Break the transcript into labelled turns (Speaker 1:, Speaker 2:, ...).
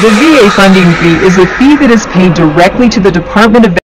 Speaker 1: The VA funding fee is a fee that is paid directly to the Department of